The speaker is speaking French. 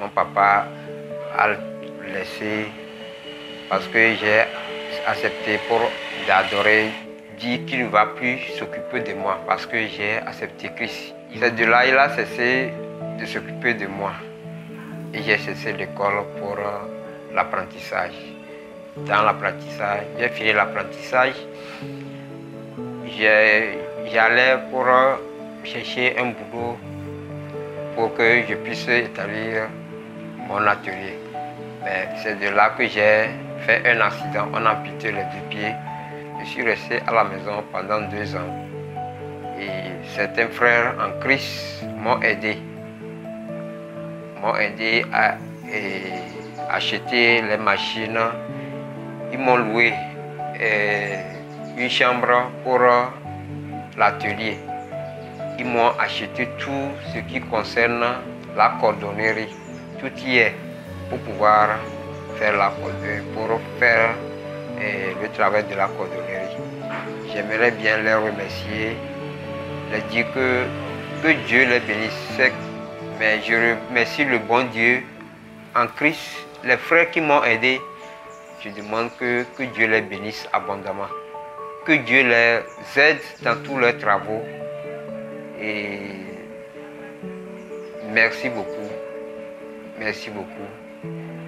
mon papa a laissé parce que j'ai accepté pour d'adorer, dire qu'il ne va plus s'occuper de moi parce que j'ai accepté Christ. C'est de là il a cessé de s'occuper de moi. Et j'ai cessé l'école pour euh, l'apprentissage. Dans l'apprentissage, j'ai fini l'apprentissage. J'allais pour euh, chercher un boulot pour que je puisse établir mon atelier. Mais c'est de là que j'ai fait un accident. On a amputé les deux pieds. Je suis resté à la maison pendant deux ans. Et certains frères en Christ m'ont aidé. M'ont aidé à acheter les machines. Ils m'ont loué une chambre pour l'atelier. Ils m'ont acheté tout ce qui concerne la cordonnerie. Tout y est pour pouvoir faire la pour faire le travail de la cordonnerie. J'aimerais bien les remercier, leur dire que, que Dieu les bénisse. Mais je remercie le bon Dieu en Christ, les frères qui m'ont aidé. Je demande que, que Dieu les bénisse abondamment. Que Dieu les aide dans tous leurs travaux. Et merci beaucoup. Merci beaucoup.